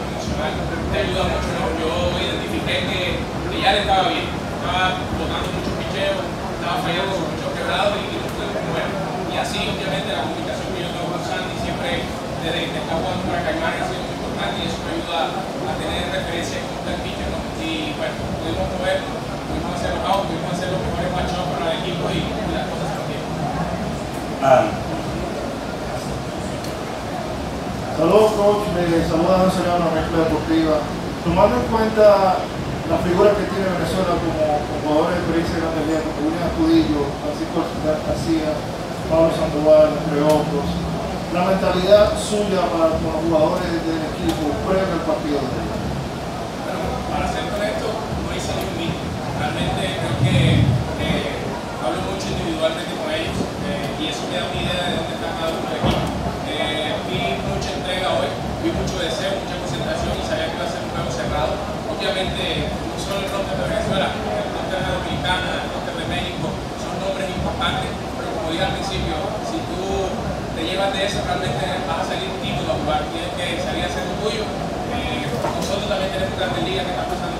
emocional te ayuda mucho, ¿no? Yo identifiqué que, que ya le estaba bien, estaba botando muchos picheos, estaba fallando muchos quebrados y, y mover. Y así, obviamente, la comunicación que yo tengo con Sandy siempre desde que está jugando para Caimán ha sido muy importante y eso me ayuda a tener referencia con el pitcher, ¿no? Y bueno, pudimos mover, pudimos hacer los pudimos hacer los mejores match para el equipo y, y las cosas se bien. Ah. Saludos coach, me saluda José León, la deportiva. Tomando en cuenta la figura que tiene Venezuela como jugadores de experiencia grande liga, como William Astudillo, Francisco García, Pablo Sandoval, entre otros, la mentalidad suya para los jugadores del equipo previo al partido de. Bueno, para ser honesto, no hice ni un. Realmente creo que hablo mucho individualmente con ellos eh, y eso me da una idea mucho deseo, mucha concentración y sabía que iba a ser un juego cerrado. Obviamente, no solo el roster de Venezuela, el roster de Dominicana, el roster de México, son nombres importantes, pero como dije al principio, si tú te llevas de eso, realmente vas a salir tímido a jugar, tienes que salir a hacer lo tuyo. Eh, nosotros también tenemos grandes ligas que están pasando